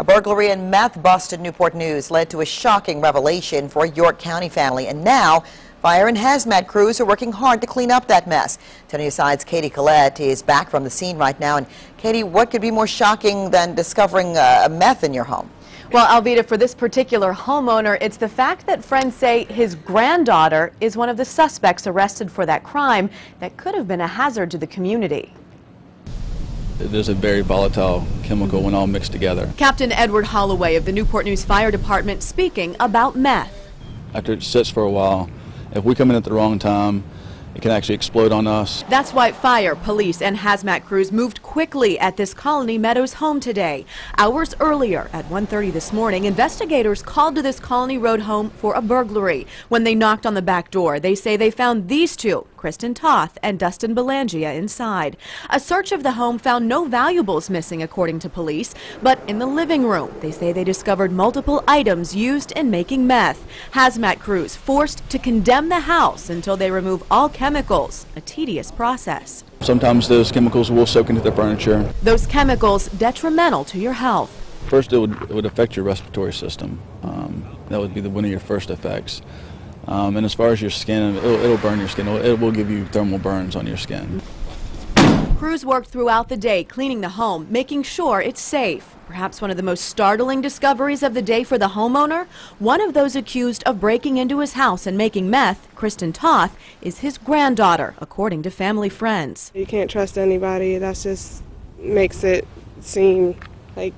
A burglary and meth bust in Newport News led to a shocking revelation for a York County family. And now, fire and hazmat crews are working hard to clean up that mess. 10 News Side's Katie Collette is back from the scene right now. And Katie, what could be more shocking than discovering uh, meth in your home? Well, Alvita, for this particular homeowner, it's the fact that friends say his granddaughter is one of the suspects arrested for that crime that could have been a hazard to the community. It is a very volatile chemical when all mixed together. Captain Edward Holloway of the Newport News Fire Department speaking about meth. After it sits for a while, if we come in at the wrong time, it can actually explode on us. That's why fire, police, and hazmat crews moved quickly at this Colony Meadows home today. Hours earlier, at 1.30 this morning, investigators called to this Colony Road home for a burglary. When they knocked on the back door, they say they found these two, Kristen Toth and Dustin Belangia, inside. A search of the home found no valuables missing, according to police, but in the living room, they say they discovered multiple items used in making meth. Hazmat crews forced to condemn the house until they remove all chemicals, a tedious process. Sometimes those chemicals will soak into the furniture. Those chemicals detrimental to your health. First, it would, it would affect your respiratory system. Um, that would be the, one of your first effects. Um, and as far as your skin, it'll, it'll burn your skin. It'll, it will give you thermal burns on your skin. Crews worked throughout the day cleaning the home, making sure it's safe. Perhaps one of the most startling discoveries of the day for the homeowner? One of those accused of breaking into his house and making meth, Kristen Toth, is his granddaughter, according to family friends. You can't trust anybody. That just makes it seem like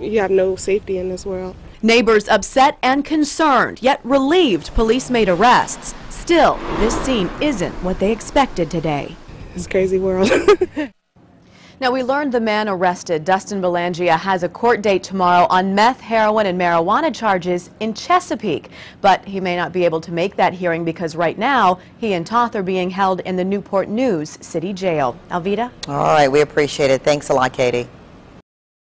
you have no safety in this world. Neighbors upset and concerned, yet relieved police made arrests. Still, this scene isn't what they expected today. It's a crazy world. Now, we learned the man arrested, Dustin Belangia, has a court date tomorrow on meth, heroin, and marijuana charges in Chesapeake. But he may not be able to make that hearing because right now he and Toth are being held in the Newport News City Jail. Alvita? All right, we appreciate it. Thanks a lot, Katie.